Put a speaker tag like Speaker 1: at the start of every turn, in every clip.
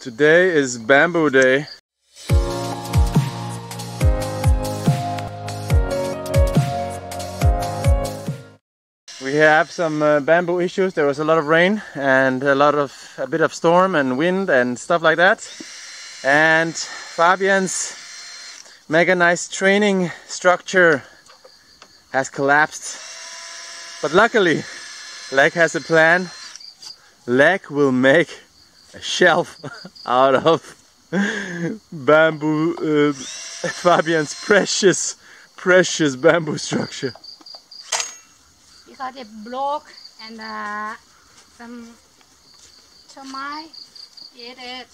Speaker 1: Today is bamboo day. We have some uh, bamboo issues. There was a lot of rain and a lot of a bit of storm and wind and stuff like that. And Fabian's mega nice training structure has collapsed. But luckily, Lek has a plan. Lek will make a shelf out of bamboo, uh, Fabian's precious, precious bamboo structure.
Speaker 2: because it block and uh, some termite ate it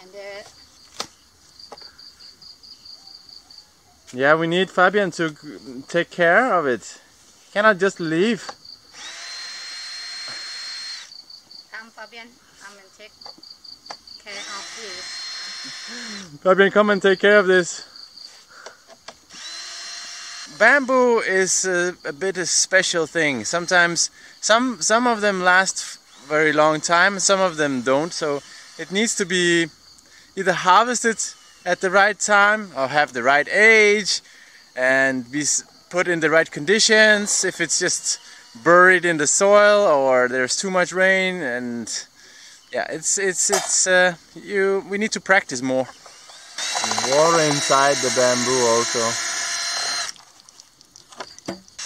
Speaker 2: and uh,
Speaker 1: Yeah, we need Fabian to take care of it. He cannot just leave.
Speaker 2: Come Fabian come and take care of this
Speaker 1: Fabian, come and take care of this. Bamboo is a, a bit a special thing. Sometimes some some of them last very long time, some of them don't. So it needs to be either harvested at the right time or have the right age and be put in the right conditions. If it's just buried in the soil or there's too much rain and yeah, it's it's it's uh, you. We need to practice more. Water inside the bamboo also.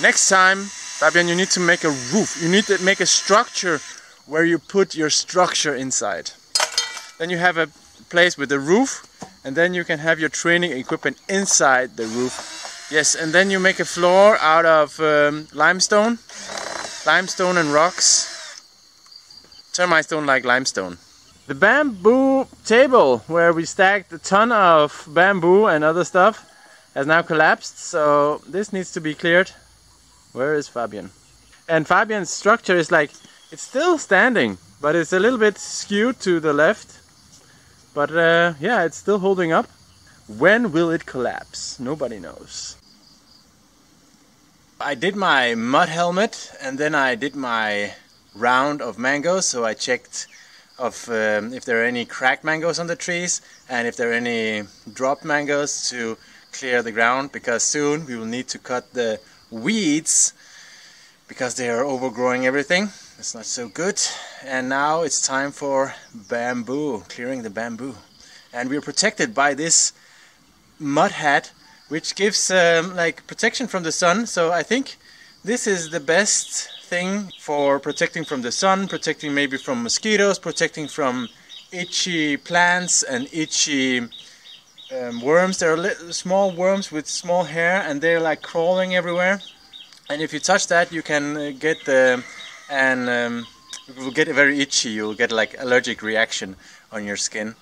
Speaker 1: Next time, Fabian, you need to make a roof. You need to make a structure where you put your structure inside. Then you have a place with a roof, and then you can have your training equipment inside the roof. Yes, and then you make a floor out of um, limestone, limestone and rocks. Termites don't like limestone. The bamboo table where we stacked a ton of bamboo and other stuff has now collapsed, so this needs to be cleared. Where is Fabian? And Fabian's structure is like it's still standing, but it's a little bit skewed to the left. But uh, yeah, it's still holding up. When will it collapse? Nobody knows. I did my mud helmet and then I did my round of mangoes. So I checked of um, if there are any cracked mangoes on the trees and if there are any dropped mangoes to clear the ground because soon we will need to cut the weeds because they are overgrowing everything. It's not so good. And now it's time for bamboo, clearing the bamboo. And we're protected by this mud hat which gives um, like protection from the sun. So I think this is the best thing for protecting from the sun, protecting maybe from mosquitoes, protecting from itchy plants and itchy um, worms. There are small worms with small hair and they're like crawling everywhere. And if you touch that, you can uh, get the and um, will get very itchy. You'll get like allergic reaction on your skin.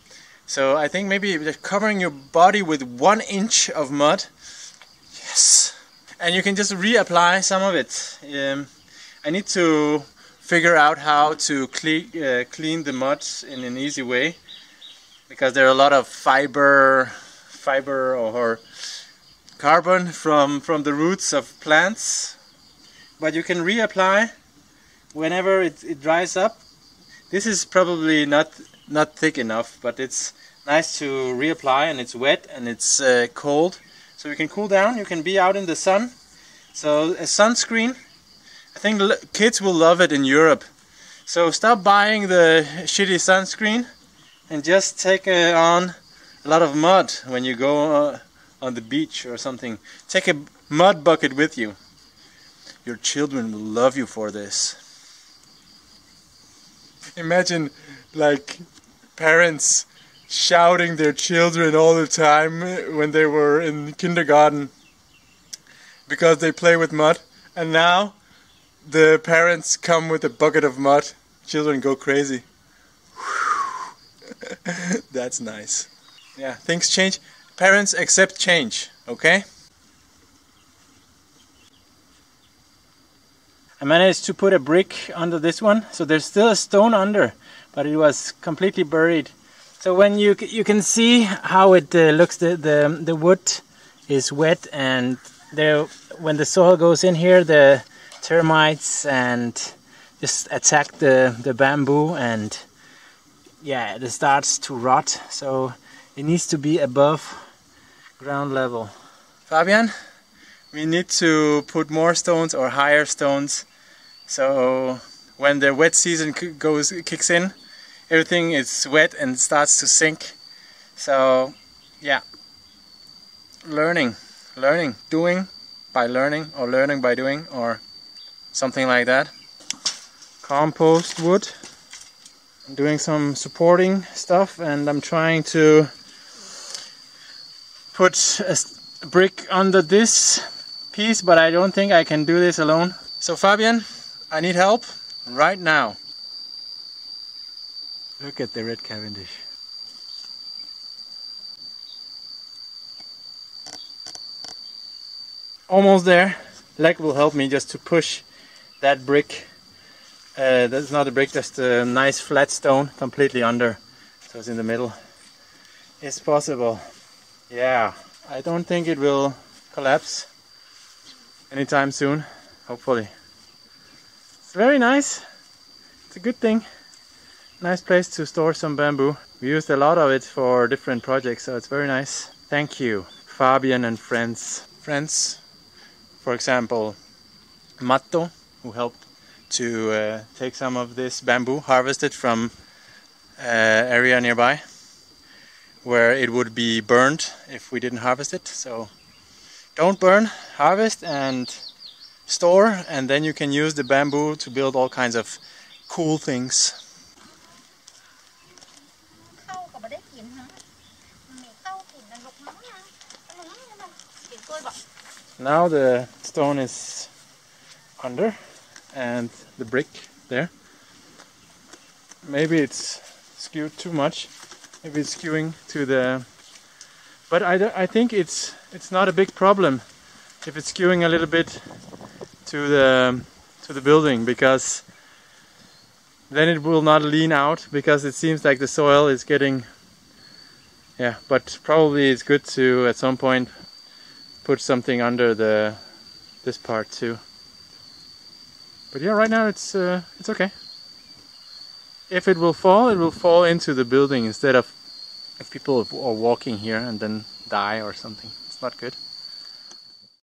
Speaker 1: So I think maybe just covering your body with one inch of mud. Yes. And you can just reapply some of it. Um, I need to figure out how to cle- uh, clean the mud in an easy way because there are a lot of fiber, fiber or carbon from from the roots of plants. But you can reapply whenever it, it dries up. This is probably not not thick enough, but it's nice to reapply and it's wet and it's uh, cold, so you can cool down. You can be out in the sun. So a sunscreen. I think kids will love it in Europe. So stop buying the shitty sunscreen and just take uh, on a lot of mud when you go uh, on the beach or something. Take a mud bucket with you. Your children will love you for this. Imagine like parents shouting their children all the time when they were in kindergarten because they play with mud. And now the parents come with a bucket of mud. Children go crazy. That's nice. Yeah things change. Parents accept change okay? I managed to put a brick under this one. So there's still a stone under but it was completely buried. So when you you can see how it uh, looks the, the the wood is wet and there when the soil goes in here the termites and just attack the the bamboo and yeah, it starts to rot, so it needs to be above ground level. Fabian, we need to put more stones or higher stones. So when the wet season goes kicks in everything is wet and starts to sink. So yeah. Learning learning doing by learning or learning by doing or something like that. Compost wood. I'm doing some supporting stuff and I'm trying to put a brick under this piece but I don't think I can do this alone. So Fabian I need help right now look at the red Cavendish. Almost there. Lek will help me just to push that brick. Uh, that's not a brick that's a nice flat stone completely under. So it's in the middle. It's possible. Yeah. I don't think it will collapse anytime soon hopefully. It's very nice. It's a good thing nice place to store some bamboo we used a lot of it for different projects so it's very nice thank you Fabian and friends friends for example, Matto, who helped to uh, take some of this bamboo harvested from uh, area nearby where it would be burned if we didn't harvest it. So don't burn, harvest and store and then you can use the bamboo to build all kinds of cool things. Now the stone is under and the brick there. Maybe it's skewed too much. Maybe it's skewing to the... But I, I think it's it's not a big problem if it's skewing a little bit to the to the building because then it will not lean out because it seems like the soil is getting yeah but probably it's good to at some point put something under the this part too. But yeah, right now it's uh, it's okay. If it will fall, it will fall into the building instead of if people are walking here and then die or something. It's not good.